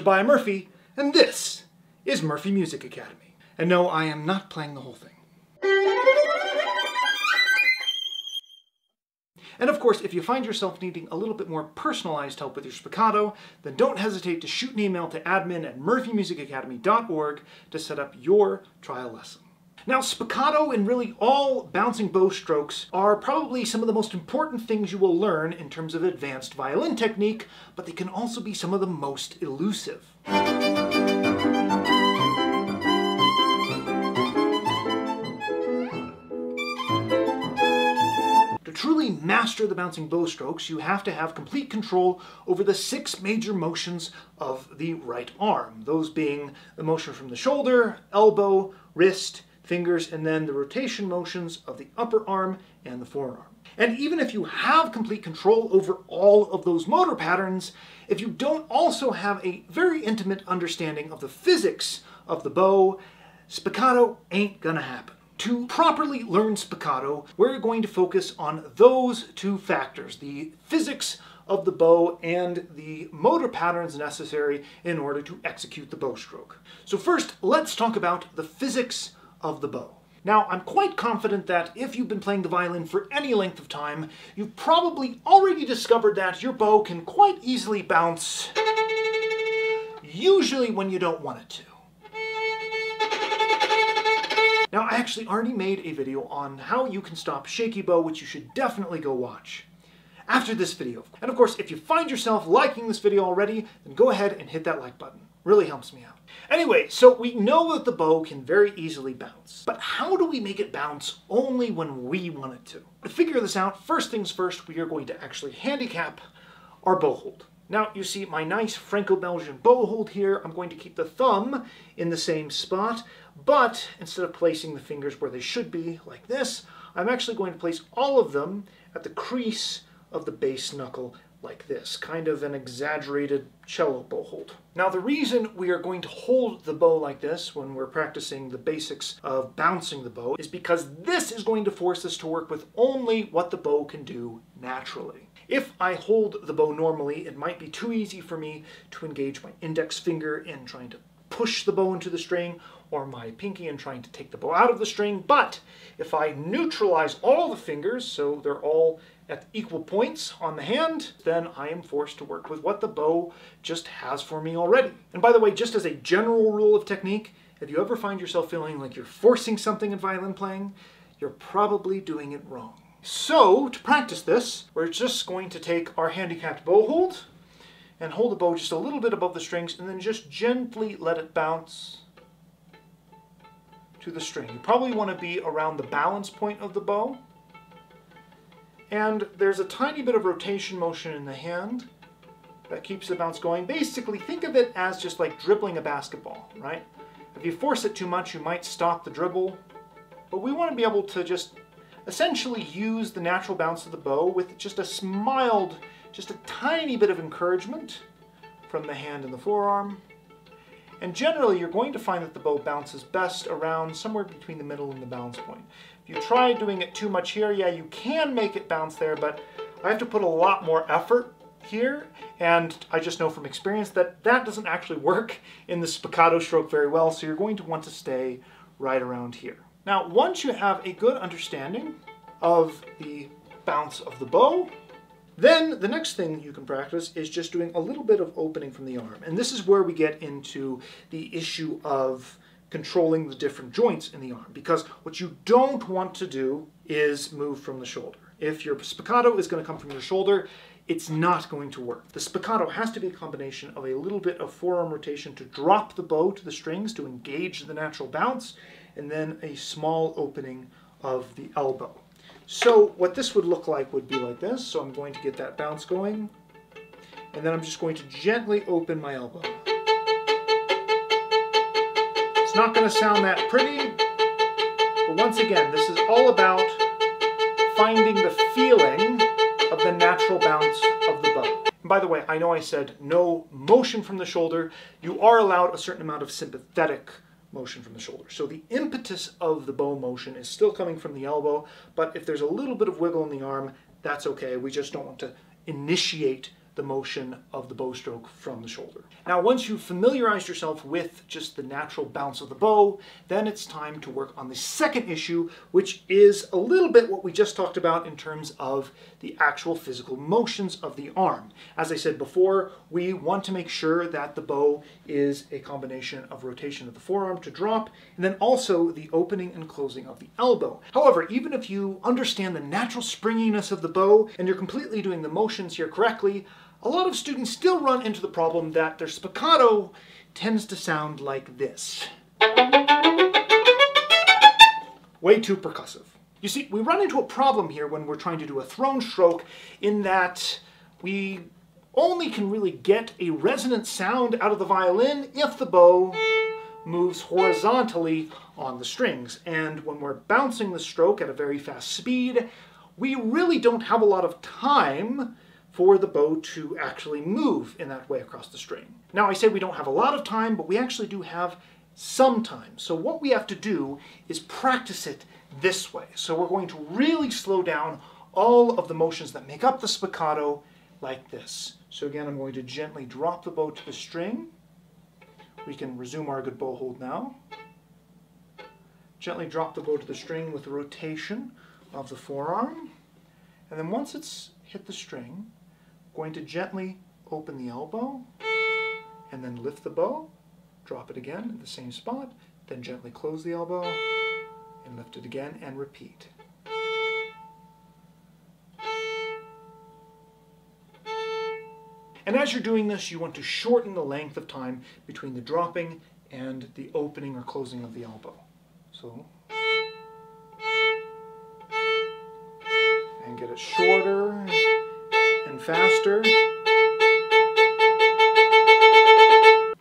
Tobiah Murphy, and this is Murphy Music Academy. And no, I am not playing the whole thing. And of course, if you find yourself needing a little bit more personalized help with your spiccato, then don't hesitate to shoot an email to admin at murphymusicacademy.org to set up your trial lesson. Now, spiccato and really all bouncing bow strokes are probably some of the most important things you will learn in terms of advanced violin technique, but they can also be some of the most elusive. To truly master the bouncing bow strokes, you have to have complete control over the six major motions of the right arm, those being the motion from the shoulder, elbow, wrist, fingers, and then the rotation motions of the upper arm and the forearm. And even if you have complete control over all of those motor patterns, if you don't also have a very intimate understanding of the physics of the bow, spiccato ain't gonna happen. To properly learn spiccato, we're going to focus on those two factors, the physics of the bow and the motor patterns necessary in order to execute the bow stroke. So first, let's talk about the physics of the bow. Now, I'm quite confident that if you've been playing the violin for any length of time, you've probably already discovered that your bow can quite easily bounce, usually when you don't want it to. Now, I actually already made a video on how you can stop shaky bow, which you should definitely go watch after this video. And of course, if you find yourself liking this video already, then go ahead and hit that like button. Really helps me out. Anyway, so we know that the bow can very easily bounce, but how do we make it bounce only when we want it to? To figure this out, first things first, we are going to actually handicap our bow hold. Now you see my nice Franco-Belgian bow hold here, I'm going to keep the thumb in the same spot, but instead of placing the fingers where they should be, like this, I'm actually going to place all of them at the crease of the base knuckle like this, kind of an exaggerated cello bow hold. Now the reason we are going to hold the bow like this when we're practicing the basics of bouncing the bow is because this is going to force us to work with only what the bow can do naturally. If I hold the bow normally, it might be too easy for me to engage my index finger in trying to push the bow into the string or my pinky in trying to take the bow out of the string. But if I neutralize all the fingers so they're all at equal points on the hand, then I am forced to work with what the bow just has for me already. And by the way, just as a general rule of technique, if you ever find yourself feeling like you're forcing something in violin playing, you're probably doing it wrong. So, to practice this, we're just going to take our handicapped bow hold and hold the bow just a little bit above the strings and then just gently let it bounce to the string. You probably want to be around the balance point of the bow. And there's a tiny bit of rotation motion in the hand that keeps the bounce going. Basically, think of it as just like dribbling a basketball, right? If you force it too much, you might stop the dribble. But we want to be able to just essentially use the natural bounce of the bow with just a mild, just a tiny bit of encouragement from the hand and the forearm. And generally, you're going to find that the bow bounces best around somewhere between the middle and the balance point. You try doing it too much here, yeah, you can make it bounce there, but I have to put a lot more effort here, and I just know from experience that that doesn't actually work in the spiccato stroke very well, so you're going to want to stay right around here. Now, once you have a good understanding of the bounce of the bow, then the next thing you can practice is just doing a little bit of opening from the arm. And this is where we get into the issue of controlling the different joints in the arm. Because what you don't want to do is move from the shoulder. If your spiccato is going to come from your shoulder, it's not going to work. The spiccato has to be a combination of a little bit of forearm rotation to drop the bow to the strings to engage the natural bounce, and then a small opening of the elbow. So what this would look like would be like this. So I'm going to get that bounce going. And then I'm just going to gently open my elbow. It's not going to sound that pretty, but once again, this is all about finding the feeling of the natural bounce of the bow. By the way, I know I said no motion from the shoulder. You are allowed a certain amount of sympathetic motion from the shoulder. So the impetus of the bow motion is still coming from the elbow, but if there's a little bit of wiggle in the arm, that's okay. We just don't want to initiate the motion of the bow stroke from the shoulder. Now, once you've familiarized yourself with just the natural bounce of the bow, then it's time to work on the second issue, which is a little bit what we just talked about in terms of the actual physical motions of the arm. As I said before, we want to make sure that the bow is a combination of rotation of the forearm to drop, and then also the opening and closing of the elbow. However, even if you understand the natural springiness of the bow and you're completely doing the motions here correctly, a lot of students still run into the problem that their spiccato tends to sound like this. Way too percussive. You see, we run into a problem here when we're trying to do a thrown stroke in that we only can really get a resonant sound out of the violin if the bow moves horizontally on the strings. And when we're bouncing the stroke at a very fast speed, we really don't have a lot of time for the bow to actually move in that way across the string. Now I say we don't have a lot of time, but we actually do have some time. So what we have to do is practice it this way. So we're going to really slow down all of the motions that make up the spiccato like this. So again, I'm going to gently drop the bow to the string. We can resume our good bow hold now. Gently drop the bow to the string with the rotation of the forearm. And then once it's hit the string, going to gently open the elbow and then lift the bow, drop it again at the same spot, then gently close the elbow and lift it again and repeat. And as you're doing this, you want to shorten the length of time between the dropping and the opening or closing of the elbow. So, and get it shorter faster.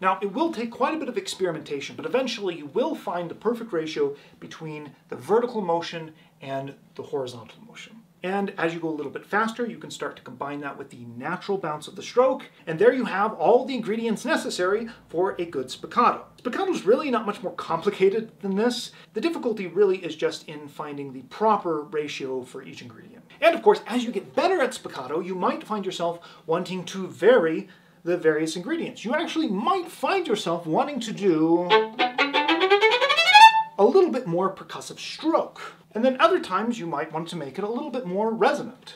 Now, it will take quite a bit of experimentation, but eventually you will find the perfect ratio between the vertical motion and the horizontal motion. And as you go a little bit faster, you can start to combine that with the natural bounce of the stroke, and there you have all the ingredients necessary for a good spiccato. Spiccato is really not much more complicated than this. The difficulty really is just in finding the proper ratio for each ingredient. And of course, as you get better at spiccato, you might find yourself wanting to vary the various ingredients. You actually might find yourself wanting to do a little bit more percussive stroke. And then other times you might want to make it a little bit more resonant.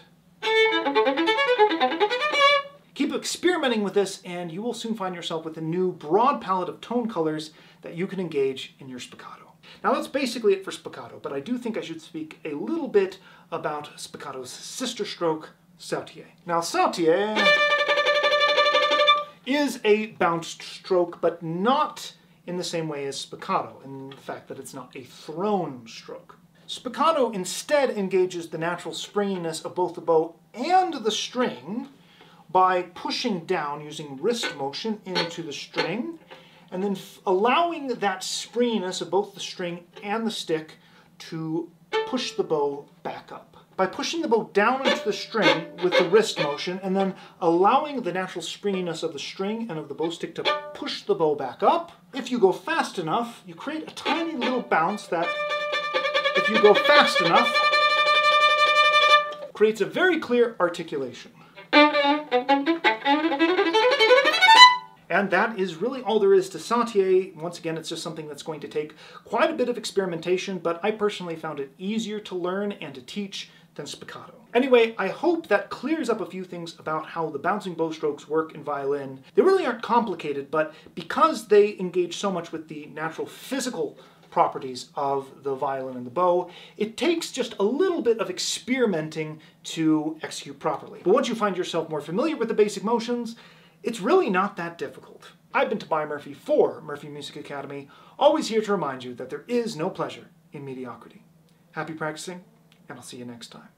Keep experimenting with this and you will soon find yourself with a new broad palette of tone colors that you can engage in your spiccato. Now that's basically it for spiccato, but I do think I should speak a little bit about spiccato's sister stroke, sautille. Now sautille is a bounced stroke, but not in the same way as spiccato, in the fact that it's not a thrown stroke. Spiccato instead engages the natural springiness of both the bow and the string by pushing down using wrist motion into the string and then allowing that springiness of both the string and the stick to push the bow back up by pushing the bow down into the string with the wrist motion and then allowing the natural springiness of the string and of the bow stick to push the bow back up. If you go fast enough, you create a tiny little bounce that, if you go fast enough, creates a very clear articulation. And that is really all there is to sautille. Once again, it's just something that's going to take quite a bit of experimentation, but I personally found it easier to learn and to teach than spiccato. Anyway, I hope that clears up a few things about how the bouncing bow strokes work in violin. They really aren't complicated, but because they engage so much with the natural physical properties of the violin and the bow, it takes just a little bit of experimenting to execute properly. But once you find yourself more familiar with the basic motions, it's really not that difficult. I've been Tobiah Murphy for Murphy Music Academy, always here to remind you that there is no pleasure in mediocrity. Happy practicing, and I'll see you next time.